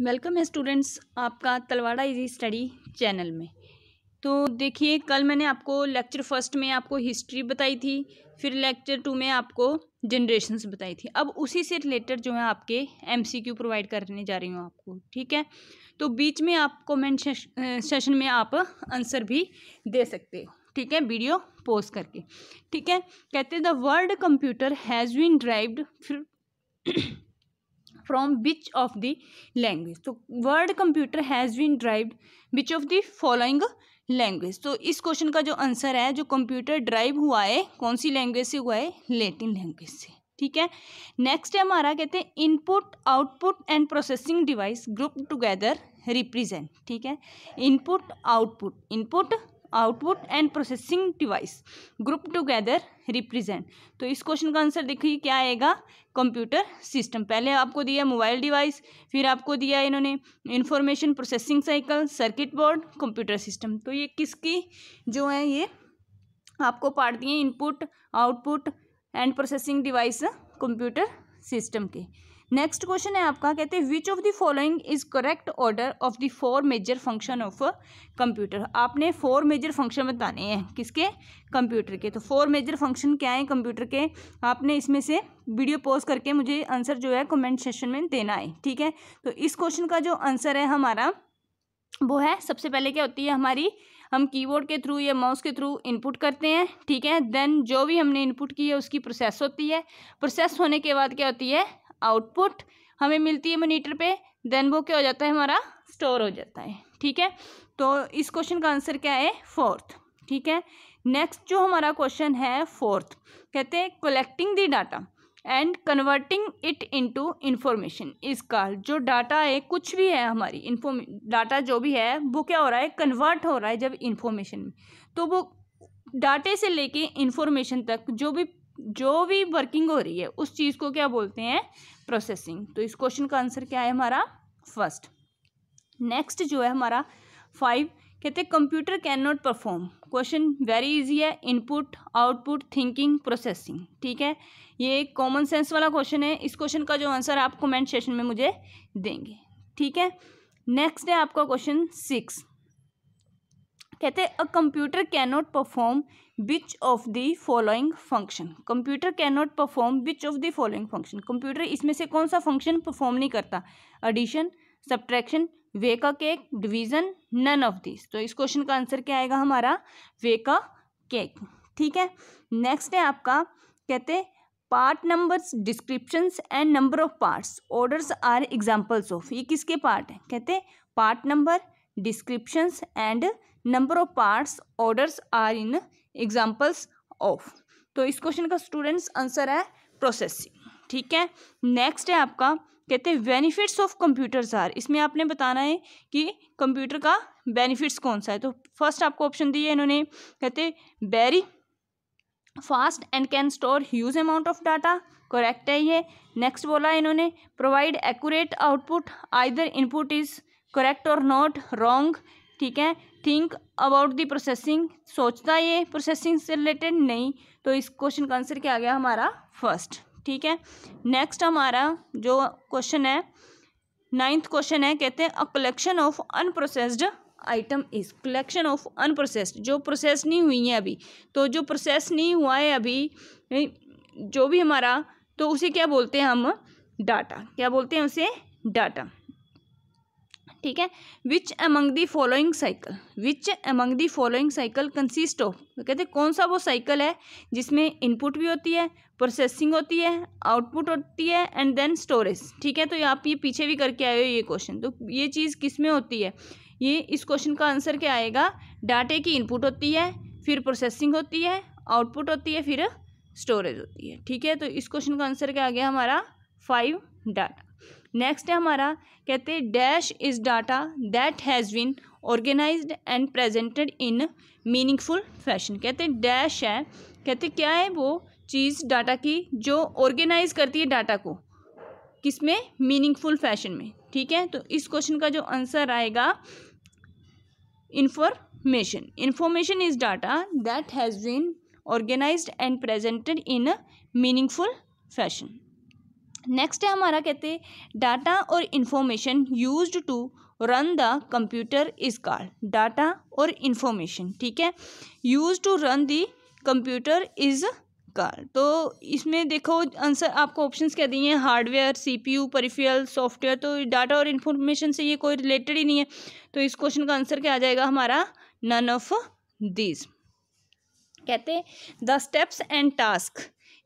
Welcome है students आपका Talwara easy study channel में। तो देखिए, कल मैंने आपको लेक्चर फ़र्स्ट में आपको हिस्ट्री बताई थी, फिर लेक्चर टू में आपको जनरेशन्स बताई थी। अब उसी से रिलेटेड जो है आपके एमसीक्यू प्रोवाइड करने जा रही हूँ आपको, ठीक है? तो बीच में आप कमेंट सेशन में आप आंसर भी दे सकते हो, ठीक है? वीडियो पोस्ट करके, ठीक है? कहते हैं, the world computer has been derived फिर from which of the language तो word computer has been derived which of the following language तो इस क्वेश्चन का जो आंसर है, जो कंप्यूटर ड्राइव हुआ है, कौन सी लैंग्वेज से हुआ है? लेटिन लैंग्वेज से। ठीक है? नेक्स्ट है हमारा, कहते हैं input output and processing device group together represent ठीक है? Input output input output and processing device group together represent तो इस क्वेश्चन का आंसर देखिए क्या आएगा? कंप्यूटर सिस्टम पहले आपको दिया मोबाइल डिवाइस फिर आपको दिया इन्होंने information processing cycle circuit board computer system तो ये किसकी जो है ये आपको पार्ट दिए input output and processing device computer system के। नेक्स्ट क्वेश्चन है आपका, कहते हैं which of the following is correct order of the four major function of computer आपने फोर मेजर फ़ंक्शन बताने हैं, किसके? कंप्यूटर के। तो फोर मेजर फ़ंक्शन क्या है कंप्यूटर के? आपने इसमें से वीडियो पोस्ट करके मुझे आंसर जो है कमेंट सेशन में देना है, ठीक है? तो इस क्वेश्चन का जो आंसर है हमारा, वो है, सबसे पहले क्या होती है हमारी, हम कीबोर्ड के थ्रू या माउस के थ्रू इनपुट करते हैं, ठीक है? देन जो भी हमने इनपुट की है उसकी प्रोसेस होती है। प्रोसेस होने के बाद क्या होती है? आउटपुट हमें मिलती है मोनीटर पे देन वो क्या हो जाता है हमारा स्टोर हो जाता है, ठीक है? तो इस क्वेश्चन का आंसर क्या है? फोर्थ ठीक है? नेक्स्ट जो हमारा क्वेश्चन है फोर्थ कहते हैं collecting the data and converting it into information इसका जो डाटा है, कुछ भी है हमारी इन्फॉर्मे डाटा जो भी है, वो क्या हो रहा है? कन्वर्ट हो रहा है जब इन्फॉर्मेशन में। तो वो डाटे से लेके इंफॉर्मेशन तक, जो भी जो भी वर्किंग हो रही है, उस चीज़ को क्या बोलते हैं? प्रोसेसिंग तो इस क्वेश्चन का आंसर क्या है हमारा? फ़र्स्ट नेक्स्ट जो है हमारा फाइव कहते हैं computer can not perform question very easy है. इनपुट आउटपुट थिंकिंग प्रोसेसिंग ठीक है? ये एक कॉमन सेंस वाला क्वेश्चन है. इस क्वेश्चन का जो आंसर आप कमेंट सेशन में मुझे देंगे. ठीक है? नेक्स्ट है आपका क्वेश्चन सिक्स कहते हैं a computer can not perform which of the following function computer can not perform which of the following function computer इसमें से कौन सा फ़ंक्शन परफॉर्म नहीं करता? एडिशन सब्ट्रैक्शन वे का केक डिवीज़न नन ऑफ़ दिस तो इस क्वेश्चन का आंसर क्या आएगा हमारा? वे का केक ठीक है? नेक्स्ट है आपका, कहते part numbers descriptions and number of parts orders are examples of ये किसके पार्ट हैं? कहते part number descriptions and number of parts orders are in examples of तो इस क्वेश्चन का स्टूडेंट्स आंसर है प्रोसेसिंग ठीक है? नेक्स्ट है आपका, कहते हैं बेनिफिट्स ऑफ़ कंप्यूटर्स आर इसमें आपने बताना है कि कंप्यूटर का बेनिफिट्स कौन सा है? तो फ़र्स्ट आपको ऑप्शन दिए इन्होंने, कहते very fast and can store huge amount of data correct है ये. नेक्स्ट बोला इन्होंने provide accurate output either input is correct और नॉट रॉन्ग ठीक है? थिंक अबाउट दी प्रोसेसिंग सोचता है ये प्रोसेसिंग से रिलेटेड नहीं तो इस क्वेश्चन का आंसर क्या आ गया हमारा? फ़र्स्ट ठीक है? नेक्स्ट हमारा जो क्वेश्चन है नाइन्थ क्वेश्चन है, कहते हैं a collection of unprocessed item is collection of unprocessed जो प्रोसेस नहीं हुई है अभी तो जो प्रोसेस नहीं हुआ है अभी जो भी हमारा तो उसे क्या बोलते हैं हम? डाटा क्या बोलते हैं उसे? डाटा ठीक है? Which among the following cycle which among the following cycle consist of कहते हैं, कौन सा वो साइकिल है जिसमें इनपुट भी होती है प्रोसेसिंग होती है आउटपुट होती है एंड देन स्टोरेज ठीक है? तो आप ये पीछे भी करके आए हो ये क्वेश्चन तो ये चीज़ किसमें होती है? ये इस क्वेश्चन का आंसर क्या आएगा? डाटे की इनपुट होती है, फिर प्रोसेसिंग होती है आउटपुट होती है, फिर स्टोरेज होती है. ठीक है? तो इस क्वेश्चन का आंसर क्या आ गया हमारा? फाइव डाटा नेक्स्ट है हमारा, कहते हैं dash is data that has been organised and presented in meaningful fashion कहते हैं डैश है, कहते क्या है वो चीज़ डाटा की जो ऑर्गेनाइज करती है डाटा को? किसमें मीनिंगफुल फ़ैशन में. ठीक है? तो इस क्वेश्चन का जो आंसर आएगा information information is data that has been organised and presented in meaningful fashion next है हमारा कहते डाटा और information used to run the computer is called data और इंफॉर्मेशन ठीक है? Use to run the computer is called तो इसमें देखो आंसर आपको ऑप्शंस क्या दिए हैं हार्डवेयर सीपीयू परिफियल सॉफ्टवेयर तो डाटा और इन्फॉर्मेशन से ये कोई रिलेटेड ही नहीं है। तो इस क्वेश्चन का आंसर क्या आ जाएगा हमारा? नन ऑफ़ दीज कहते the steps and task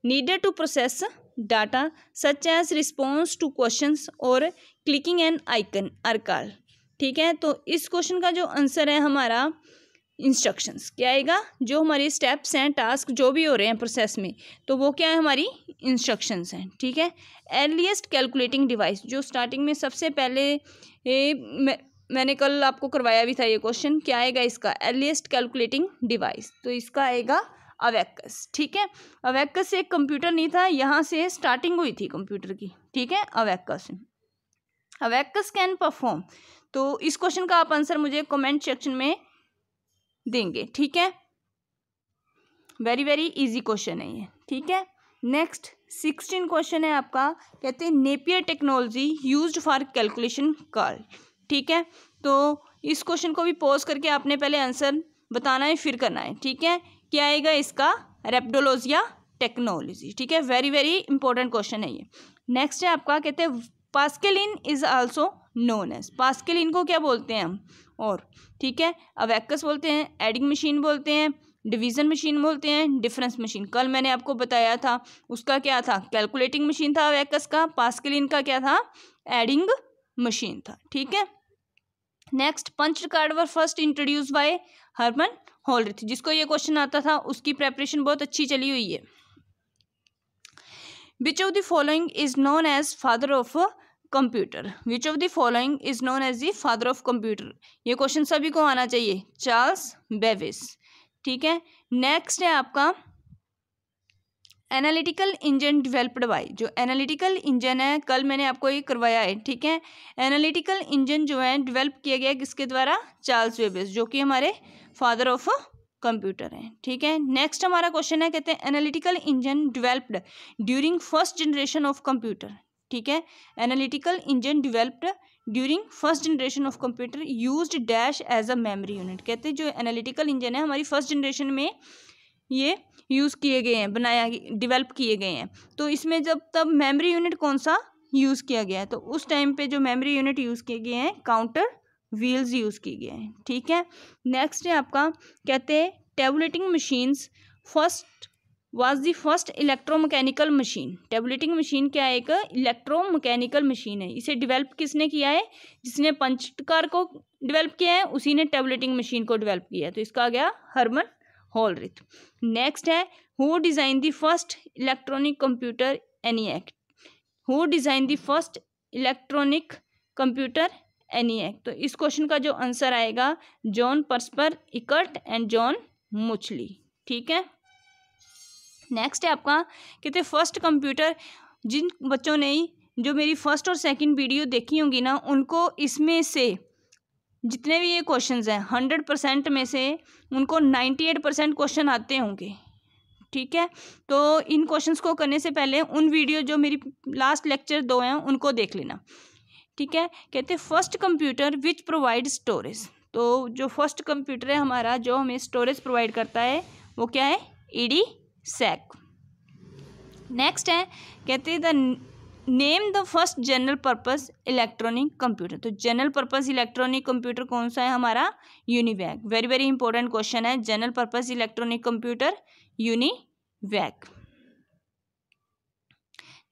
needed to process data such as response to question और क्लिकिंग एन आइकन कॉल ठीक है? तो इस क्वेश्चन का जो आंसर है हमारा इंस्ट्रक्शंस क्या आएगा? जो हमारी स्टेप्स हैं टास्क जो भी हो रहे हैं प्रोसेस में तो वो क्या है हमारी इंस्ट्रक्शंस हैं। ठीक है? अर्लीस्ट कैलकुलेटिंग डिवाइस जो स्टार्टिंग में सबसे पहले ए, मैं, मैंने कल आपको करवाया भी था ये क्वेश्चन क्या आएगा इसका? अर्लीस्ट कैलकुलेटिंग डिवाइस तो इसका आएगा अवैकस, ठीक है? अवैक्स एक कंप्यूटर नहीं था, यहाँ से स्टार्टिंग हुई थी कंप्यूटर की, ठीक है? अवैकस। Abacus can perform. तो इस क्वेश्चन का आप आंसर मुझे कमेंट सेक्शन में देंगे, ठीक है? वेरी वेरी इजी क्वेश्चन है ये, ठीक है? नेक्स्ट, सिक्सटीन क्वेश्चन है आपका, कहते हैं, Napier technology used for calculation call, ठीक है? तो इस क्वेश्चन को भी पोज करके आपने पहले आंसर बताना है, फिर करना है, ठीक है? क्या आएगा इसका? रेप्डोलोजिया टेक्नोलॉजी ठीक है? वेरी वेरी इंपॉर्टेंट क्वेश्चन है ये। नेक्स्ट है आपका, कहते हैं Pascaline is also known as Pascaline को क्या बोलते हैं हम? और, ठीक है? अवैकस बोलते हैं एडिंग मशीन बोलते हैं डिवीज़न मशीन बोलते हैं डिफरेंस मशीन कल मैंने आपको बताया था, उसका क्या था? कैलकुलेटिंग मशीन था अवैकस का पास्केलिन का क्या था? एडिंग मशीन था, ठीक है? Next punch record were first introduce by Herman Hollerith जिसको ये क्वेश्चन आता था, उसकी प्रेपरेशन बहुत अच्छी चली हुई है। Which of the following is known as father of computer which of the following is known as the father of computer ये क्वेश्चन सभी को आना चाहिए। चार्ल्स बेविस ठीक है? नेक्स्ट है आपका एनालिटिकल इंजन डिवेल्प्ड बाई जो एनालिटिकल इंजन है, कल मैंने आपको ये करवाया है, ठीक है? एनालिटिकल इंजन जो है, डिवेल्प किया गया किसके द्वारा? चार्ल्स वेबिस, जो कि हमारे फादर ऑफ़ कंप्यूटर हैं, ठीक है? नेक्स्ट हमारा क्वेश्चन है, कहते हैं, analytical engine developed during first generation of computer, ठीक है? Analytical engine developed during first generation of computer use dash as a memory unit, कहते हैं, जो एनालिटिकल इंजन है, हमारी फ़र्स्ट जनरेशन में ये यूज़ किए गए हैं, बनाया डिवेल्प किए गए हैं। तो इसमें जब, तब मेमोरी यूनिट कौन सा यूज़ किया गया है? तो उस टाइम पे जो मेमोरी यूनिट यूज़ किए गए हैं काउंटर व्हील्स यूज़ किए गए हैं, ठीक है? नेक्स्ट है आपका, कहते हैं tabulating machines first was the first electromechanical machine tabulating machine क्या है? एक इलेक्ट्रो इलेक्ट्रोमैकेनिकल मशीन है। इसे डिवेल्प किसने किया है? जिसने पंचकार को डिवेल्प किया है, उसी ने टेबलेटिंग मशीन को डिवेल्प किया है। तो इसका आ गया हरमन हॉलरिथ नेक्स्ट है who design the first electronic computer ENIAC who design the first electronic computer ENIAC तो इस क्वेश्चन का जो आंसर आएगा जॉन परस्पर इकर्ट एंड जॉन मुचली ठीक है? नेक्स्ट है आपका, कहते फ़र्स्ट कंप्यूटर जिन बच्चों ने जो मेरी फ़र्स्ट और सेकंड वीडियो देखी होंगी ना, उनको इसमें से जितने भी ये क्वेश्चंस हैं हंड्रेड परसेंट में से उनको नाइन्टी एट परसेंट क्वेश्चन आते होंगे। ठीक है? तो इन क्वेश्चंस को करने से पहले उन वीडियो जो मेरी लास्ट लेक्चर दो हैं, उनको देख लेना। ठीक है? कहते first computer which provide storage तो जो फ़र्स्ट कंप्यूटर है हमारा, जो हमें स्टोरेज प्रोवाइड करता है, वो क्या है? ईडी सैक नेक्स्ट है, कहते the name the first general purpose electronic computer. तो जनरल पर्पस इलेक्ट्रॉनिक कंप्यूटर कौन सा है हमारा? UNIVAC. Very very important question है। General purpose electronic computer, UNIVAC.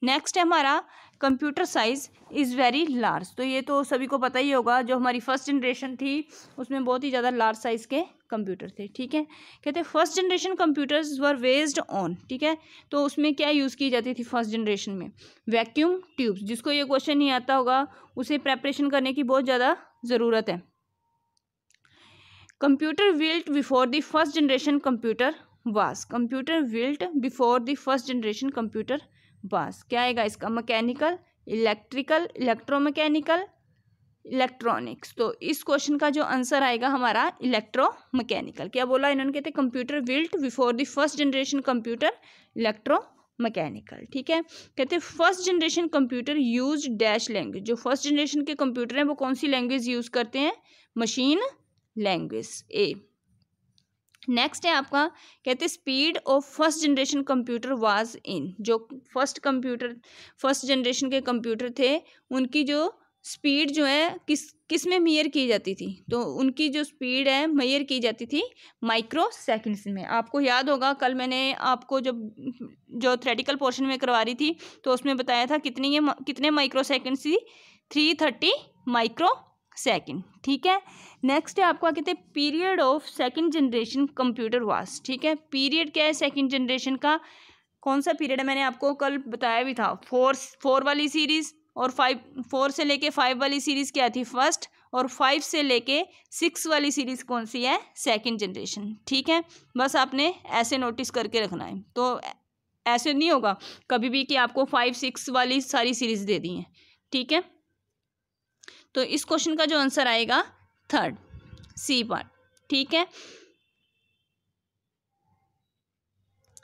Next है हमारा computer size is very large तो ये तो सभी को पता ही होगा, जो हमारी फ़र्स्ट जनरेशन थी, उसमें बहुत ही ज़्यादा लार्ज साइज़ के कंप्यूटर थे, ठीक है? कहते first generation computers were based on ठीक है? तो उसमें क्या यूज़ की जाती थी फ़र्स्ट जनरेशन में? वैक्यूम ट्यूब्स जिसको ये क्वेश्चन नहीं आता होगा, उसे प्रेपरेशन करने की बहुत ज़्यादा ज़रूरत है। Computer built before the first generation computer was computer built before the first generation computer was क्या आएगा इसका? Mechanical, electrical, electromechanical, electronics. तो इस क्वेश्चन का जो आंसर आएगा हमारा इलेक्ट्रो मैकेनिकल क्या बोला? इन्होंने कहते computer built before the first generation computer electromechanical ठीक है? कहते हैं first generation computer use dash language जो फ़र्स्ट जनरेशन के कंप्यूटर हैं, वो कौन सी लैंग्वेज यूज़ करते हैं? मशीन लैंग्वेज ए नेक्स्ट है आपका, कहते speed of first generation computer was in जो फ़र्स्ट कंप्यूटर फ़र्स्ट जनरेशन के कंप्यूटर थे, उनकी जो स्पीड जो है, किस किसमें मेयर की जाती थी? तो उनकी जो स्पीड है मेयर की जाती थी माइक्रो सेकंड्स में। आपको याद होगा, कल मैंने आपको जब, जो थ्रेटिकल पोर्शन में करवा रही थी तो उसमें बताया था कितनी ये, कितने माइक्रो सेकंड्स थी? थ्री थर्टी माइक्रो सेकंड, ठीक है? नेक्स्ट है आपको कहते हैं period of second generation computer was ठीक है? पीरियड क्या है सेकंड जनरेशन का? कौन सा पीरियड है? मैंने आपको कल बताया भी था। फोर फोर वाली सीरीज़ और फाइव फोर से लेके फाइव वाली सीरीज़ क्या थी फ़र्स्ट और फाइव से लेके सिक्स वाली सीरीज़ कौन सी है? सेकंड जनरेशन ठीक है? बस आपने ऐसे नोटिस करके रखना है। तो ऐसे नहीं होगा। कभी भी कि आपको फाइव सिक्स वाली सारी सीरीज़ दे दी हैं, ठीक है? तो इस क्वेश्चन का जो आंसर आएगा थर्ड सी पार्ट ठीक है?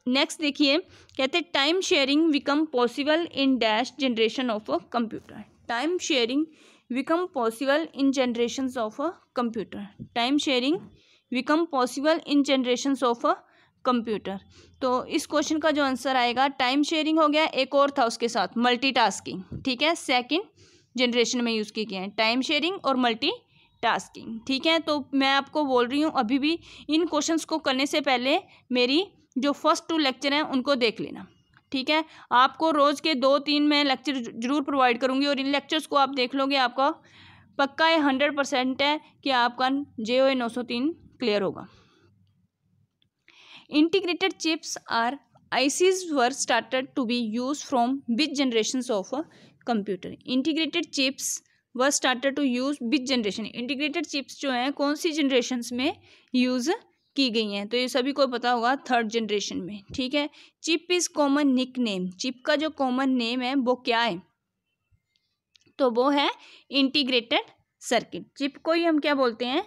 नेक्स्ट देखिए, कहते time sharing become possible in dash generation of a computer time sharing become possible in generation of a computer time sharing become possible in generation of a computer तो इस question का जो answer आएगा time sharing हो गया, एक और था उसके साथ मल्टीटास्किंग ठीक है? सेकंड जनरेशन में यूज़ किए गए हैं। टाइम शेयरिंग और मल्टी टास्किंग ठीक है? तो मैं आपको बोल रही हूँ, अभी भी इन क्वेश्चंस को करने से पहले मेरी जो फ़र्स्ट टू लेक्चर हैं, उनको देख लेना, ठीक है? आपको रोज़ के दो तीन मैं लेक्चर ज़रूर प्रोवाइड करूँगी और इन लेक्चर्स को आप देख लोगे, आपका पक्का ये हंड्रेड परसेंट है कि आपका जे ओ ए नौ सौ तीन क्लियर होगा। Integrated chips or ICs were started to be used from which generation of computer integrated chips were started to use which generation integrated chips जो हैं, कौन सी जनरेशन में यूज़ की गई हैं? तो ये सभी को पता होगा थर्ड जनरेशन में, ठीक है? Chip is common nickname chip का जो कॉमन नेम है, वो क्या है? तो वो है इंटीग्रेटेड सर्किट चिप को ही हम क्या बोलते हैं?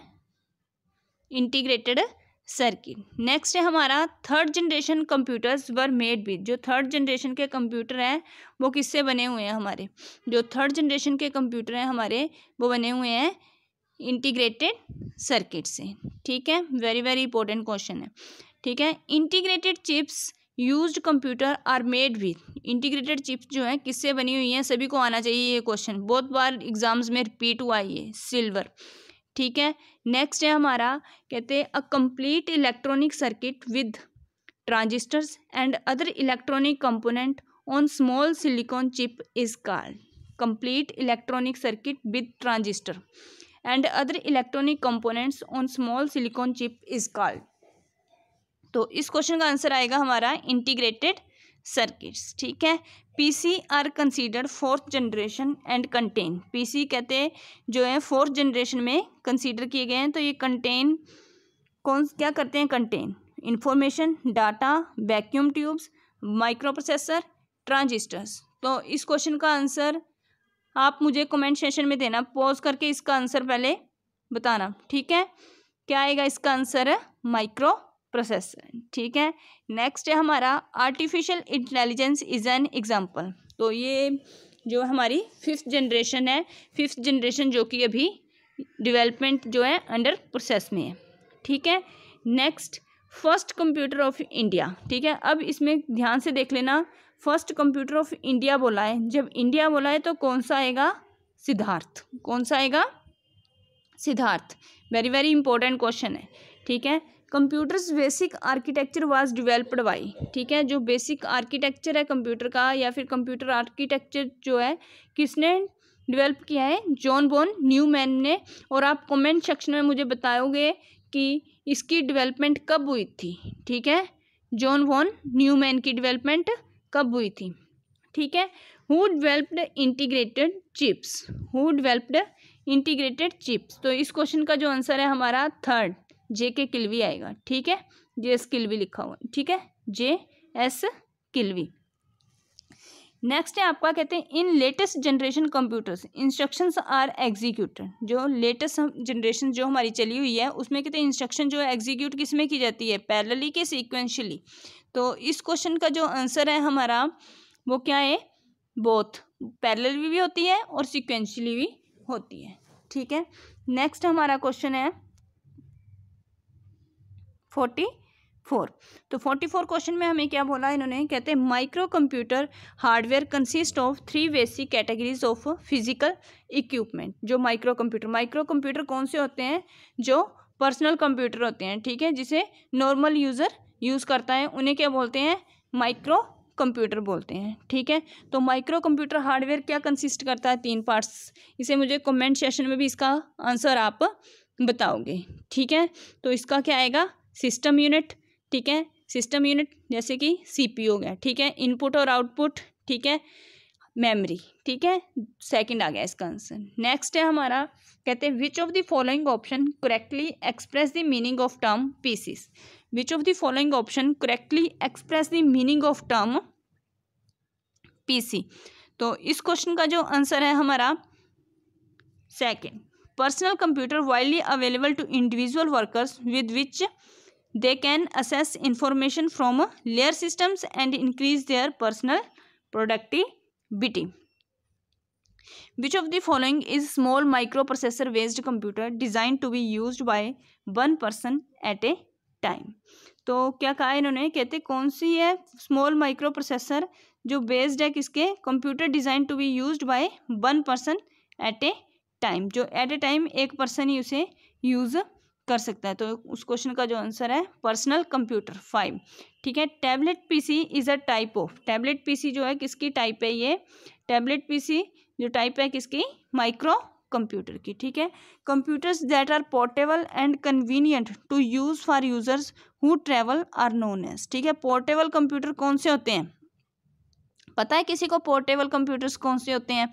इंटीग्रेटेड सर्किट नेक्स्ट है हमारा third generation computers were made with जो थर्ड जनरेशन के कंप्यूटर हैं, वो किससे बने हुए हैं हमारे? जो थर्ड जनरेशन के कंप्यूटर हैं हमारे, वो बने हुए हैं इंटीग्रेटेड सर्किट से। ठीक है? वेरी वेरी इंपॉर्टेंट क्वेश्चन है। ठीक है? Integrated chips used computer are made with integrated chips जो हैं, किससे बनी हुई हैं? सभी को आना चाहिए ये क्वेश्चन बहुत बार एग्ज़ाम्स में रिपीट हुआ ये सिल्वर ठीक है? नेक्स्ट है हमारा, कहते हैं a complete electronic circuit with transistors and other electronic component on small silicon chip is called complete electronic circuit with transistor and other electronic components on small silicon chip is called तो इस question का answer आएगा हमारा integrated circuits ठीक है? PC are considered fourth generation and contain PC कहते जो है फोर्थ जनरेशन में कंसीडर किए गए हैं तो ये कंटेन कौन, क्या करते हैं? Contain information data vacuum tubes micro processor transistors तो इस क्वेश्चन का आंसर आप मुझे कमेंट सेशन में देना। पॉज करके इसका आंसर पहले बताना, ठीक है? क्या आएगा इसका आंसर माइक्रो प्रोसेसर ठीक है? नेक्स्ट है हमारा artificial intelligence is an example तो ये जो हमारी फिफ्थ जनरेशन है फिफ्थ जनरेशन जो कि अभी डेवलपमेंट जो है अंडर प्रोसेस में है, ठीक है? Next first computer of India ठीक है? अब इसमें ध्यान से देख लेना फ़र्स्ट कंप्यूटर ऑफ़ इंडिया बोला है। जब इंडिया बोला है तो कौन सा आएगा? सिद्धार्थ। कौन सा आएगा? Siddhartha. Very very important question है, ठीक है? Computers basic architecture was developed by ठीक है? जो बेसिक आर्किटेक्चर है कंप्यूटर का या फिर कंप्यूटर आर्किटेक्चर जो है, किसने डिवेल्प किया है? जॉन बोन न्यू मैन ने। और आप कमेंट सेक्शन में मुझे बताओगे कि इसकी डेवलपमेंट कब हुई थी, ठीक है? जॉन वॉन न्यू मैन की डेवलपमेंट कब हुई थी, ठीक है? Who developed integrated chips who developed integrated chips तो इस क्वेश्चन का जो आंसर है हमारा थर्ड जे के किलवी आएगा, ठीक है? जे एस किलवी लिखा हुआ ठीक है? जे एस किलवी। नेक्स्ट है आपका कहते हैं? In latest generation computers instructions are executed जो लेटेस्ट जनरेशन जो हमारी चली हुई है, उसमें कहते हैं? इंस्ट्रक्शन जो है एग्जीक्यूट किसमें की जाती है? पैरेलली के सीक्वेंशियली तो इस क्वेश्चन का जो आंसर है हमारा, वो क्या है? बोथ पैरेलल भी होती है और सिक्वेंशली भी होती है, ठीक है? नेक्स्ट हमारा क्वेश्चन है फोर्टी फोर। तो फोर्टी फोर क्वेश्चन में हमें क्या बोला? इन्होंने कहते हैं micro computer hardware consist of three basic categories of physical equipment जो माइक्रो कंप्यूटर माइक्रो कंप्यूटर कौन से होते हैं? जो पर्सनल कंप्यूटर होते हैं, ठीक है? जिसे नॉर्मल यूज़र यूज़ करता है। उन्हें क्या बोलते हैं? माइक्रो कंप्यूटर बोलते हैं, ठीक है? तो माइक्रो कंप्यूटर हार्डवेयर क्या कंसिस्ट करता है? तीन पार्ट्स। इसे मुझे कमेंट सेशन में भी इसका आंसर आप बताओगे, ठीक है? तो इसका क्या आएगा? सिस्टम यूनिट, ठीक है? सिस्टम यूनिट जैसे कि सीपीयू हो गया, ठीक है? इनपुट और आउटपुट, ठीक है? मेमोरी, ठीक है? सेकंड आ गया इसका आंसर। नेक्स्ट है हमारा, कहते हैं which of the following option correctly express the meaning of term PCs which of the following option correctly express the meaning of term PC तो इस क्वेश्चन का जो आंसर है हमारा second personal computer widely available to individual workers with which they can assess information from layer systems and increase their personal productivity which of the following is small microprocessor based computer designed to be used by one person at a time तो क्या कहा इन्होंने कहते कौन सी है small micro processor जो based है किसके computer design to be used by one person at a time जो एट ए टाइम एक पर्सन ही उसे यूज़ कर सकता है। तो उस क्वेश्चन का जो आंसर है पर्सनल कंप्यूटर फाइव ठीक है? Tablet PC is a type of tablet PC जो है किसकी टाइप है ये? टैबलेट पीसी जो टाइप है किसकी? माइक्रो कंप्यूटर की, ठीक है? Computers that are portable and convenient to use for users who travel are known as ठीक है? पोर्टेबल कंप्यूटर कौन से होते हैं? पता है किसी को पोर्टेबल कंप्यूटर्स कौन से होते हैं?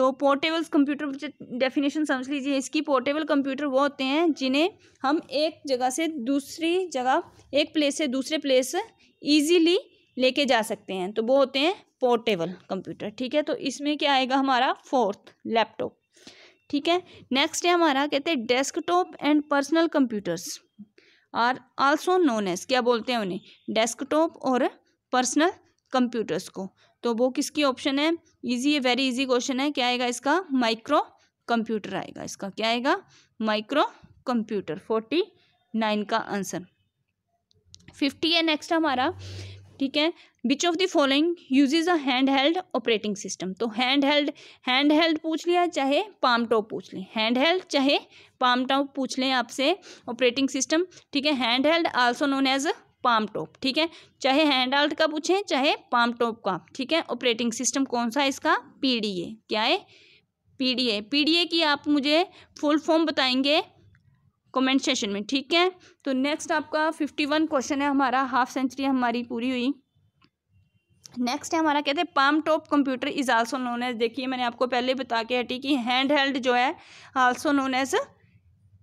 तो पोर्टेबल कंप्यूटर डेफिनेशन समझ लीजिए, इसकी पोर्टेबल कंप्यूटर वो होते हैं जिन्हें हम एक जगह से दूसरी जगह, एक प्लेस से दूसरे प्लेस ईजीली लेके जा सकते हैं। तो वो होते हैं पोर्टेबल कंप्यूटर, ठीक है? तो इसमें क्या आएगा हमारा? फोर्थ, लैपटॉप, ठीक है? नेक्स्ट है हमारा, कहते हैं desktop and personal computers are also known as क्या बोलते हैं उन्हें? डेस्कटॉप और पर्सनल कंप्यूटर्स को। तो वो किसकी ऑप्शन है? इजी है वेरी इजी क्वेश्चन है। क्या आएगा इसका? माइक्रो कंप्यूटर आएगा इसका। क्या आएगा? माइक्रो कंप्यूटर फोर्टी नाइन का आंसर फिफ्टी है नेक्स्ट हमारा। ठीक है? Which of the following uses a hand held operating system तो हैंड हेल्ड हैंड हेल्ड पूछ लिया, चाहे पाम टॉप पूछ लें। हैंड हेल्ड चाहे पाम टॉप पूछ लें आपसे ऑपरेटिंग सिस्टम ठीक है? Hand held also known as palm top, ठीक है? चाहे हैंड आल्ट का पूछें, चाहे पाम टॉप का, ठीक है? ऑपरेटिंग सिस्टम कौन सा है इसका? पीडीए। क्या है? पीडीए। पीडीए की आप मुझे फुल फॉर्म बताएँगे कमेंट सेशन में, ठीक है? तो नेक्स्ट आपका फिफ्टी वन क्वेश्चन है हमारा, हाफ़ सेंचुरी हमारी पूरी हुई। नेक्स्ट है हमारा, कहते हैं, palm top computer is also known as, देखिए मैंने आपको पहले बता के हटी कि हैंड हेल्ड जो है, also known as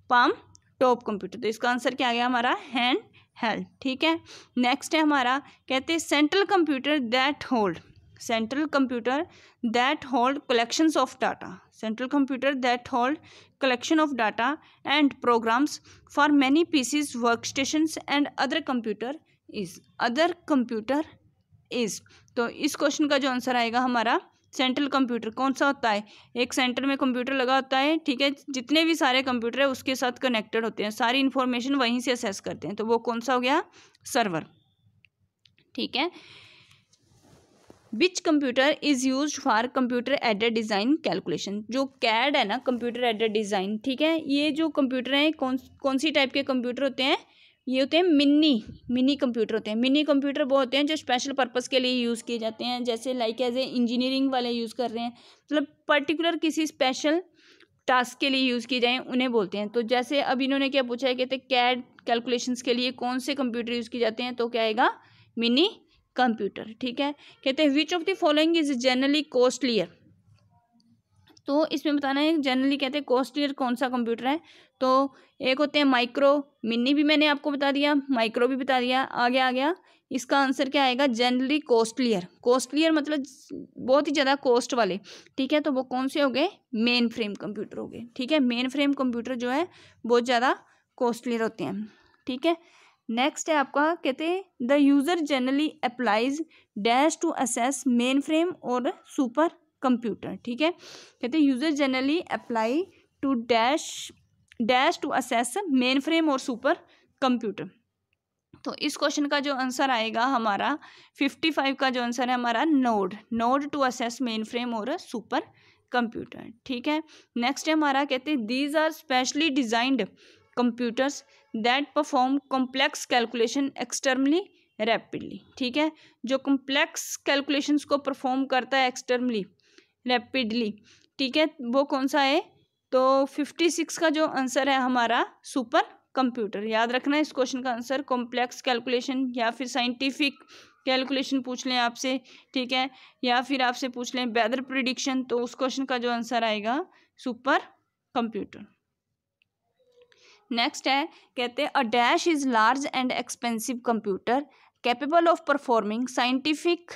palm top computer. तो इसका आंसर क्या आ गया हमारा? हैंड हेल्थ ठीक है? नेक्स्ट है हमारा, कहते हैं central computer that hold central computer that hold collections of data central computer that hold collection of data and programs for many PCs work stations and other computer is other computer is तो इस question का जो answer आएगा हमारा central computer, कौन सा होता है? एक सेंटर में कंप्यूटर लगा होता है, ठीक है? जितने भी सारे कंप्यूटर है, उसके साथ कनेक्टेड होते हैं। सारी इन्फॉर्मेशन वहीं से असेस करते हैं। तो वो कौन सा हो गया? सर्वर। ठीक है? Which computer is use for computer aided design calculation जो कैड है ना कंप्यूटर एडेड डिज़ाइन ठीक है? ये जो कंप्यूटर हैं, कौन कौन सी टाइप के कंप्यूटर होते हैं? ये होते हैं मिनी मिनी कंप्यूटर होते हैं। मिनी कंप्यूटर वो होते हैं जो स्पेशल पर्पज़ के लिए यूज़ किए जाते हैं, जैसे लाइक एज ए इंजीनियरिंग वाले यूज़ कर रहे हैं। मतलब पर्टिकुलर किसी स्पेशल टास्क के लिए यूज़ किए जाएँ, उन्हें बोलते हैं। तो जैसे अब इन्होंने क्या पूछा है, कहते हैं कैड कैलकुलेशंस के लिए कौन से कंप्यूटर यूज़ किए जाते हैं तो क्या आएगा? मिनी कंप्यूटर, ठीक है? कहते हैं which of the following is generally costlier तो इसमें बताना है जनरली कहते हैं कॉस्टलियर कौन सा कंप्यूटर है। तो एक होते हैं माइक्रो मिनी भी मैंने आपको बता दिया माइक्रो भी बता दिया, आगे आ गया। इसका आंसर क्या आएगा? जनरली कॉस्टलियर कॉस्टलियर मतलब बहुत ही ज़्यादा कॉस्ट वाले। ठीक है तो वो कौन से हो गए? मेन फ्रेम कंप्यूटर हो गए। ठीक है मेन फ्रेम कंप्यूटर जो है, बहुत ज़्यादा कॉस्टलियर होते हैं। ठीक है नेक्स्ट है आपका, कहते हैं the user generally applies dash to access main frame और सुपर कंप्यूटर, ठीक है? कहते हैं user generally apply to dash dash to access main frame और सुपर कंप्यूटर तो इस क्वेश्चन का जो आंसर आएगा हमारा फिफ्टी फाइव का जो आंसर है हमारा node node to assess mainframe और सुपर कंप्यूटर ठीक है? नेक्स्ट है हमारा, कहते हैं these are specially designed computers that perform complex calculation externally rapidly ठीक है? जो कॉम्प्लेक्स कैलकुलेशंस को परफॉर्म करता है एक्सटर्मली रैपिडली ठीक है? वो कौन सा है? तो फिफ्टी सिक्स का जो आंसर है हमारा सुपर कंप्यूटर याद रखना इस क्वेश्चन का आंसर कॉम्प्लेक्स कैलकुलेशन या फिर साइंटिफिक कैलकुलेशन पूछ लें आपसे, ठीक है? या फिर आपसे पूछ लें वेदर प्रिडिक्शन तो उस क्वेश्चन का जो आंसर आएगा सुपर कंप्यूटर नेक्स्ट है, कहते हैं a dash is large and expensive computer capable of performing scientific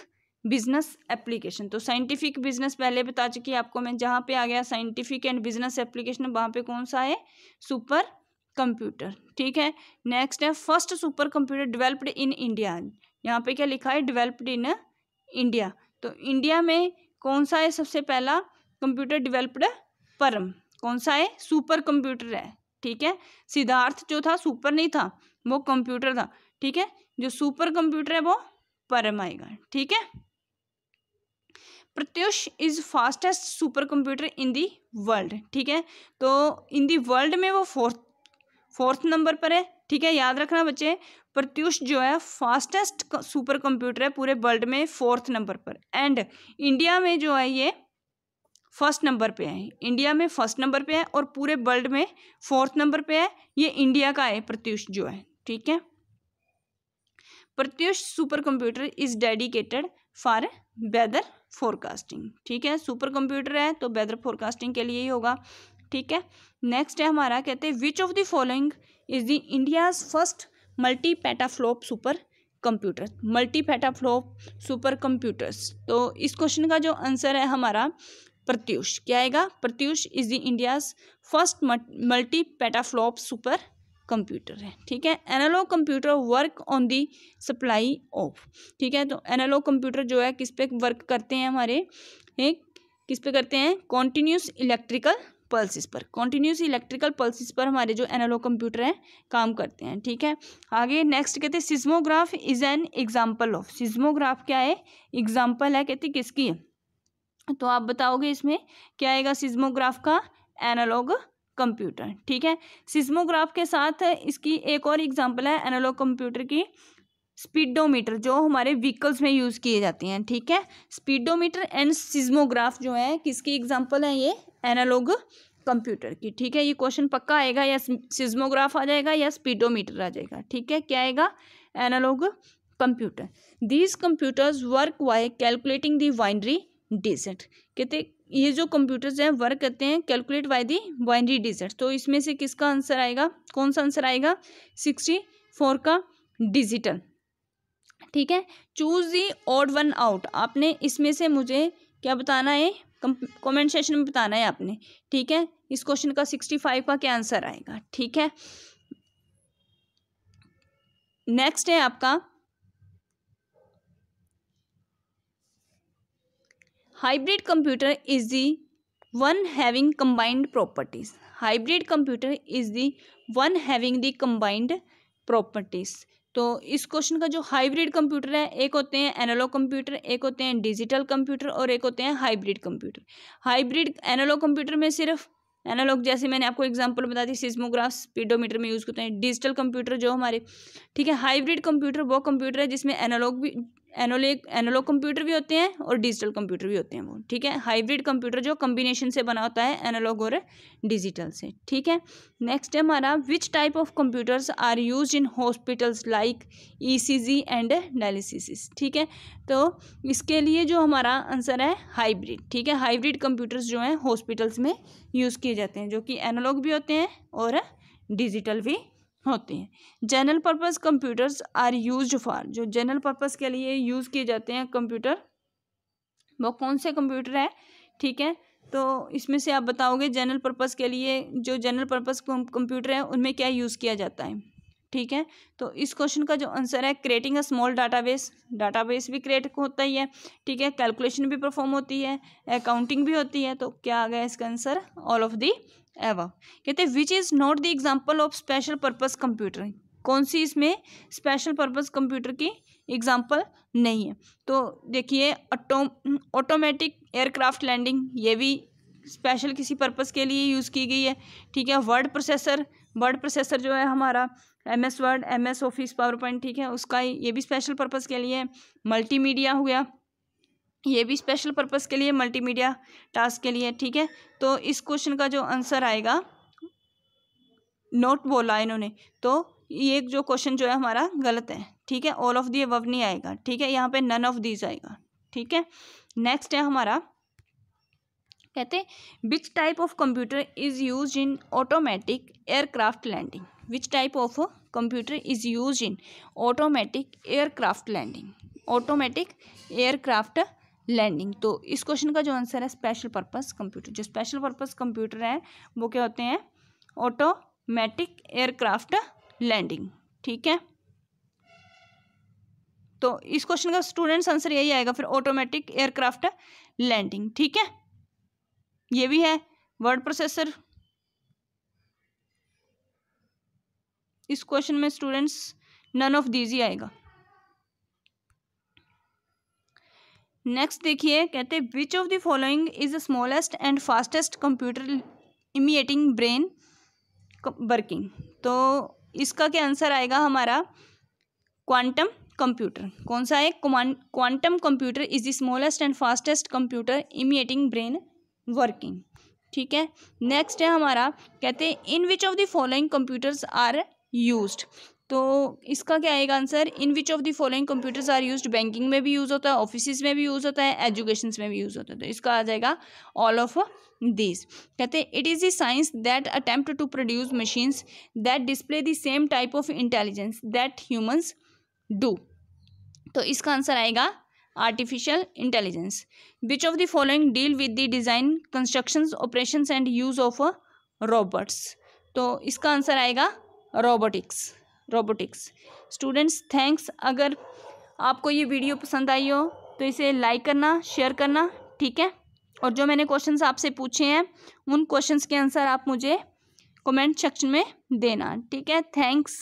business application. तो साइंटिफिक बिज़नेस पहले बता चुकी आपको मैं, जहाँ पे आ गया साइंटिफिक एंड बिज़नेस एप्लीकेशन, वहाँ पे कौन सा है? सुपर कंप्यूटर, ठीक है? नेक्स्ट है, first super computer developed in India. यहाँ पे क्या लिखा है? Developed in India. तो इंडिया में कौन सा है सबसे पहला? कंप्यूटर डेवलप्ड परम। कौन सा है? सुपर कंप्यूटर है, ठीक है? सिद्धार्थ जो था, सुपर नहीं था, वो कंप्यूटर था, ठीक है? जो सुपर कंप्यूटर है, वो परम आएगा, ठीक है? Pratyush is fastest super computer in the world ठीक है? तो इन दी वर्ल्ड में वो फोर्थ फोर्थ नंबर पर है, ठीक है? याद रखना बच्चे प्रत्युष जो है फास्टेस्ट सुपर कंप्यूटर है पूरे वर्ल्ड में फोर्थ नंबर पर। एंड इंडिया में जो है ये फ़र्स्ट नंबर पे है। इंडिया में फ़र्स्ट नंबर पे है और पूरे वर्ल्ड में फोर्थ नंबर पे है। ये इंडिया का है प्रत्युष जो है, ठीक है? Pratyush super computer is dedicated for weather forecasting ठीक है? सुपर कंप्यूटर है तो वेदर फोरकास्टिंग के लिए ही होगा, ठीक है? नेक्स्ट है हमारा, कहते हैं which of the following is the India's first multi petaflop super computer multi petaflop super computers तो इस क्वेश्चन का जो आंसर है हमारा, प्रत्युष, क्या आएगा? Pratyush is the India's first multi petaflop super computer है, ठीक है? Analog computer work on the supply of ठीक है? तो एनालॉग कंप्यूटर जो है, किस पे वर्क करते हैं हमारे? एक, किस पे करते हैं? कॉन्टीन्यूस इलेक्ट्रिकल पल्सिस पर। कॉन्टीन्यूस इलेक्ट्रिकल पल्सिस पर हमारे जो एनालॉग कंप्यूटर हैं, काम करते हैं, ठीक है? आगे नेक्स्ट कहते हैं seismograph is an example of seismograph क्या है? एग्ज़ाम्पल है, कहते किसकी? है तो आप बताओगे इसमें, क्या आएगा सिज्मोग्राफ का? एनालॉग कंप्यूटर, ठीक है? सिज्मोग्राफ के साथ इसकी एक और एग्ज़ाम्पल है एनालॉग कंप्यूटर की स्पीडोमीटर जो हमारे व्हीकल्स में यूज़ किए जाते हैं, ठीक है? स्पीडोमीटर एंड सिज्मोग्राफ जो है, किसकी एग्जांपल है ये? एनालॉग कंप्यूटर की, ठीक है? ये क्वेश्चन पक्का आएगा या सिज्मोग्राफ आ जाएगा या स्पीडोमीटर आ जाएगा, ठीक है? क्या आएगा? Analog computer these computers work by calculating the binary digit कहते ये जो कंप्यूटर्स हैं वर्क करते हैं calculate by the binary digit तो इसमें से किसका आंसर आएगा? कौन सा आंसर आएगा? सिक्सटी फोर का डिजिटल ठीक है? Choose the odd one out आपने इसमें से मुझे क्या बताना है? कमेंट सेशन में बताना है आपने। ठीक है? इस क्वेश्चन का सिक्सटी फाइव का क्या आंसर आएगा? ठीक है? नेक्स्ट है आपका hybrid computer is the one having combined properties hybrid computer is the one having the combined properties तो इस क्वेश्चन का जो हाइब्रिड कंप्यूटर है, एक होते हैं एनालॉग कंप्यूटर एक होते हैं डिजिटल कंप्यूटर और एक होते हैं hybrid computer hybrid analog computer में सिर्फ़ एनालॉग जैसे मैंने आपको एग्जांपल बता दी सिस्मोग्राफ स्पीडोमीटर में यूज़ करते हैं डिजिटल कंप्यूटर जो हमारे, ठीक है हाइब्रिड कंप्यूटर वो कंप्यूटर है जिसमें एनालॉग भी एनोलिक एनोलॉग कंप्यूटर भी होते हैं और डिजिटल कंप्यूटर भी होते हैं वो, ठीक है? हाइब्रिड कंप्यूटर जो कम्बिनेशन से बना होता है, एनालॉग और डिजिटल से, ठीक है? नेक्स्ट है हमारा which type of computers are use in hospitals like ECG and dialysis ठीक है? तो इसके लिए जो हमारा आंसर है हाइब्रिड ठीक है? हाइब्रिड कंप्यूटर्स जो हैं हॉस्पिटल्स में यूज़ किए जाते हैं, जो कि एनालॉग भी होते हैं और डिजिटल भी होते हैं। General purpose computers are use for जो जनरल पर्पज़ के लिए यूज़ किए जाते हैं कंप्यूटर वो कौन से कंप्यूटर है? ठीक है तो इसमें से आप बताओगे जनरल पर्पज़ के लिए जो जनरल पर्पज़ कंप्यूटर है, उनमें क्या यूज़ किया जाता है? ठीक है तो इस क्वेश्चन का जो आंसर है creating a small database database भी क्रिएट होता ही है। ठीक है कैलकुलेशन भी परफॉर्म होती है अकाउंटिंग भी होती है तो क्या आ गया इसका आंसर ऑल ऑफ़ दी एव कहते which is not the example of special purpose computer कौन सी इसमें स्पेशल पर्पज कंप्यूटर की एग्ज़ाम्पल नहीं है? तो देखिए ऑटो ऑटोमेटिक एयरक्राफ्ट लैंडिंग ये भी स्पेशल किसी पर्पज़ के लिए यूज़ की गई है। ठीक है वर्ड प्रोसेसर वर्ड प्रोसेसर जो है हमारा M S Word M S Office PowerPoint ठीक है, उसका ये भी स्पेशल पर्पज़ के लिए मल्टीमीडिया हो गया ये भी स्पेशल पर्पज़ के लिए मल्टीमीडिया टास्क के लिए, ठीक है? तो इस क्वेश्चन का जो आंसर आएगा नोट बोला इन्होंने तो ये जो क्वेश्चन जो है हमारा गलत है, ठीक है? ऑल ऑफ़ दी अबव नहीं आएगा, ठीक है? यहाँ पे नन ऑफ़ दीज आएगा, ठीक है? नेक्स्ट है हमारा, कहते हैं which type of computer is use in automatic aircraft landing which type of computer is use in automatic aircraft landing automatic aircraft landing तो इस क्वेश्चन का जो आंसर है स्पेशल पर्पस कंप्यूटर जो स्पेशल पर्पस कंप्यूटर है, वो क्या होते हैं? ऑटोमेटिक एयरक्राफ्ट लैंडिंग ठीक है? तो इस क्वेश्चन का स्टूडेंट्स आंसर यही आएगा फिर ऑटोमेटिक एयरक्राफ्ट लैंडिंग ठीक है? ये भी है वर्ड प्रोसेसर इस क्वेश्चन में स्टूडेंट्स नन ऑफ़ दीज ही आएगा। नेक्स्ट देखिए, कहते हैं which of the following is the smallest and fastest computer imitating brain working तो इसका क्या आंसर आएगा हमारा? क्वांटम कंप्यूटर कौन सा है? Quantum computer is the smallest and fastest computer imitating brain working ठीक है? नेक्स्ट है हमारा, कहते हैं in which of the following computers are used तो इसका क्या आएगा answer in which of the following computers are used banking में भी यूज़ होता है ऑफ़िस में भी यूज़ होता है एजुकेशन में भी यूज़ होता है। तो इसका आ जाएगा ऑल ऑफ़ दिस कहते हैं it is the science that attempt to produce machines that display the same type of intelligence that humans do तो इसका आंसर आएगा artificial intelligence which of the following deal with the design construction operation and use of robots तो इसका answer आएगा robotics robotics. Students, thanks. अगर आपको ये video पसंद आई हो तो इसे लाइक करना, शेयर करना, ठीक है? और जो मैंने क्वेश्चंस आपसे पूछे हैं, उन क्वेश्चंस के आंसर आप मुझे कमेंट सेक्शन में देना, ठीक है? थैंक्स।